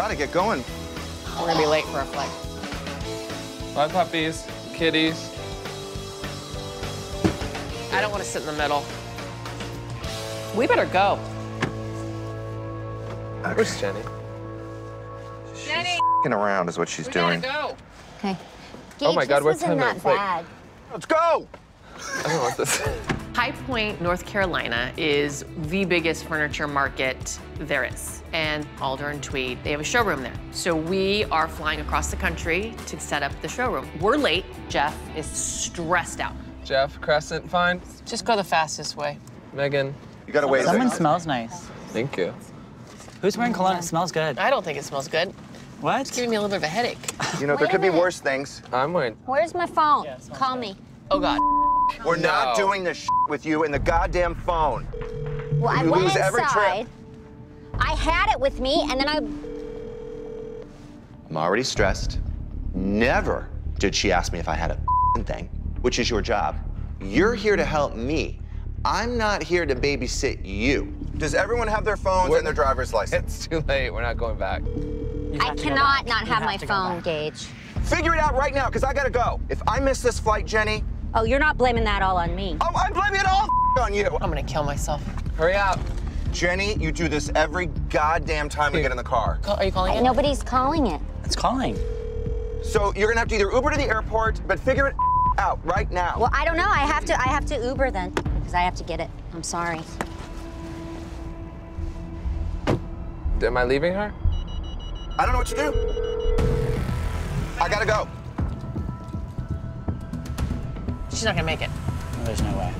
gotta get going. We're gonna be late for our flight. Bye, puppies, kitties. I don't want to sit in the middle. We better go. Where's Jenni? Jenni, F***ing around is what she's we gotta doing. go. Okay. Oh my God, this we're wasn't that minutes bad. Let's go! I don't want this. High Point, North Carolina is the biggest furniture market there is. And Alder and Tweed, they have a showroom there. So we are flying across the country to set up the showroom. We're late. Jeff is stressed out. Jeff, Crescent, fine. Just go the fastest way. Megan, You gotta wait Someone smells nice. thank you. Who's wearing cologne? It smells good. I don't think it smells good. What? It's giving me a little bit of a headache. You know, there Wait a could be worse things. I'm wearing. Where's my phone? Yeah, Call good. me. Oh God. We're not No. doing this with you in the goddamn phone. Well, I You went lose every trip. inside. I had it with me, and then I. I'm already stressed. Never did she ask me if I had a thing, which is your job. You're here to help me. I'm not here to babysit you. Does everyone have their phones and their driver's license? It's too late. We're not going back. I have to go cannot back. not You have my phone. Gage. Figure it out right now, because I gotta go. If I miss this flight, Jenni, Oh, you're not blaming that all on me. oh, I'm blaming it all on you. I'm gonna kill myself. Hurry up. Jenni, you do this every goddamn time we get in the car. Are you calling it? Nobody's calling it. It's calling. So you're gonna have to either Uber to the airport, but figure it out right now. Well, I don't know. I have to. I have to Uber then because I have to get it. I'm sorry. Am I leaving her? I don't know what to do. I gotta go. She's not gonna make it. There's no way.